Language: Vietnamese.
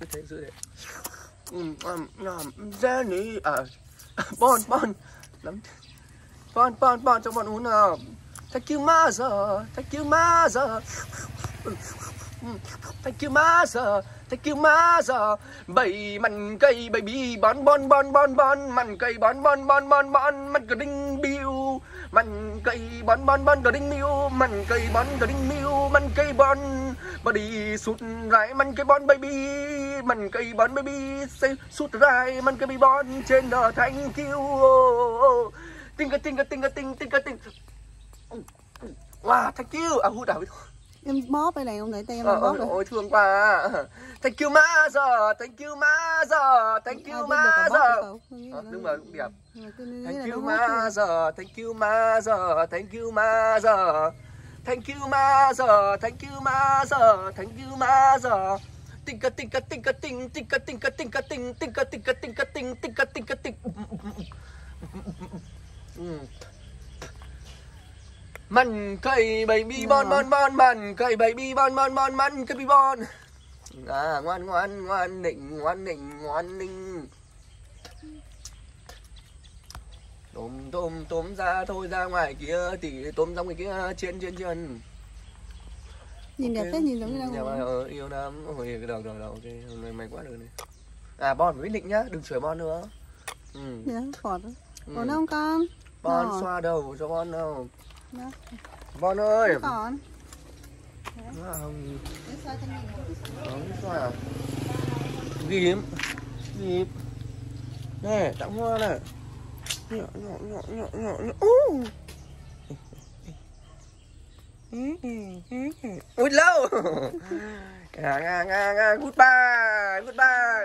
cứ thế giữ đấy. Ừ, um, Jenny à bon bon. Lắm. Bon bon bon cho bọn uống nào. Thank you mother. Thank you mother. Ừ. Ừ. Thank you mother. Thank you mother. Bảy mặn cây baby bon bon bon bon bon. Mặn cây bon bon bon bon bon. Mặn cờ đinh bi mình cây bon bon bon cờ đinh miu mình cây bon cờ đinh miu mình cây bon body sút rải. Mình cây bon baby. Mình cây bon baby say sút rải. Mình cây bon trên đờ thanh kêu tinh cái tinh cái tinh cái tinh tinh cái tinh. Wow, thank you. À hút à em bóp đây này ông đợi tay em Ờ, bóp ôi, rồi. ôi thương quá. Thank you mother. Thank you mother. Thank you mother. Ờ, Đúng rồi cũng đẹp. Thank you mother. Thank you mother. Thank you mother. Thank you mother. Thank you mother. Thank you mother. Tinka tinka tinka ting. Tinka tinka tinka ting. Tinka tinka tinka ting. Tinka tinka ting. Ừ. Mặn cây baby bon bon bon mặn cây baby bon bon bon mặn cây baby bon. À ngoan ngoan ngoan nịnh ngoan nịnh ngoan nịnh tôm tôm tôm ra thôi ra ngoài kia thì tôm trong cái kia trên trên trên nhìn đẹp thế nhìn giống như đang bà ờ, yêu lắm ôi cái đầu đầu đầu ok hôm nay may quá được này. À bon với nịnh nhá đừng sửa bon nữa. Ừ. Đó, phọt đó. ừ. Còn không con? bon xoa đầu cho bon đâu Bon ơi. Còn. Nó không xoay không xoa à? Ghim ghim nè tặng hoa nè. Nhỏ nhỏ nhỏ nhỏ nhỏ nhỏ. Ú. ui lâu. Nga nga nga goodbye goodbye